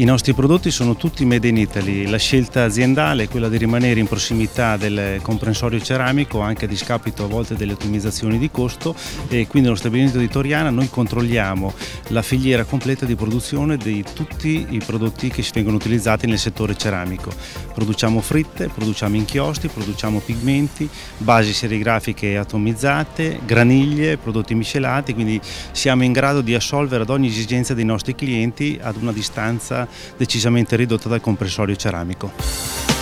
I nostri prodotti sono tutti made in Italy, la scelta aziendale è quella di rimanere in prossimità del comprensorio ceramico anche a discapito a volte delle ottimizzazioni di costo. E quindi nello stabilimento di Toriana noi controlliamo la filiera completa di produzione di tutti i prodotti che vengono utilizzati nel settore ceramico. Produciamo fritte, produciamo inchiostri, produciamo pigmenti, basi serigrafiche atomizzate, graniglie, prodotti miscelati, quindi siamo in grado di assolvere ad ogni esigenza dei nostri clienti ad una distanza decisamente ridotta dal comprensorio ceramico.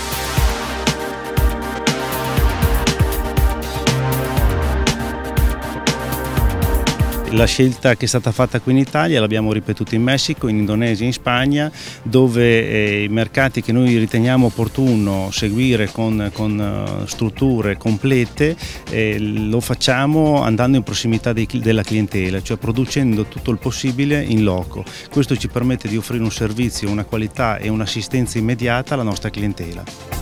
La scelta che è stata fatta qui in Italia l'abbiamo ripetuta in Messico, in Indonesia, in Spagna, dove eh, i mercati che noi riteniamo opportuno seguire con, con uh, strutture complete eh, lo facciamo andando in prossimità dei, della clientela, cioè producendo tutto il possibile in loco. Questo ci permette di offrire un servizio, una qualità e un'assistenza immediata alla nostra clientela.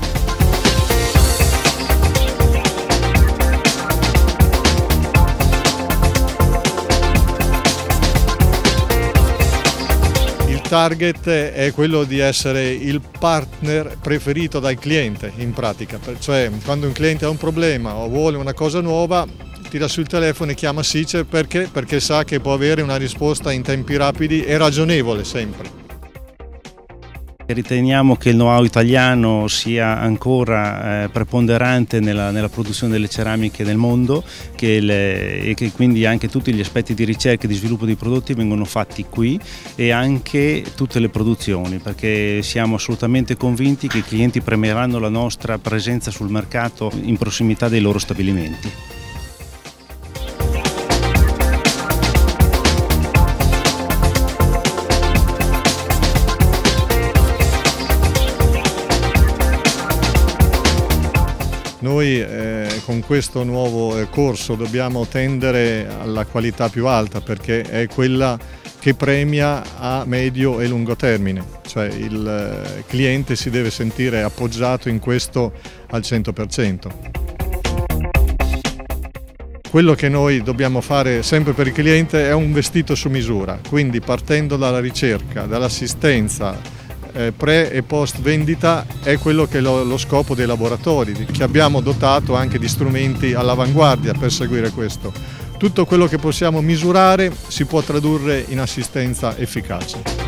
Target è quello di essere il partner preferito dal cliente in pratica, cioè quando un cliente ha un problema o vuole una cosa nuova tira sul telefono e chiama Sice perché? Perché sa che può avere una risposta in tempi rapidi e ragionevole sempre. Riteniamo che il know-how italiano sia ancora eh, preponderante nella, nella, produzione delle ceramiche nel mondo che le, e che quindi anche tutti gli aspetti di ricerca e di sviluppo dei prodotti vengono fatti qui e anche tutte le produzioni perché siamo assolutamente convinti che i clienti premieranno la nostra presenza sul mercato in prossimità dei loro stabilimenti. Noi eh, con questo nuovo eh, corso dobbiamo tendere alla qualità più alta perché è quella che premia a medio e lungo termine, cioè il eh, cliente si deve sentire appoggiato in questo al 100%. Quello che noi dobbiamo fare sempre per il cliente è un vestito su misura, quindi partendo dalla ricerca, dall'assistenza, pre e post vendita è quello che è lo, lo scopo dei laboratori, che abbiamo dotato anche di strumenti all'avanguardia per seguire questo. Tutto quello che possiamo misurare si può tradurre in assistenza efficace.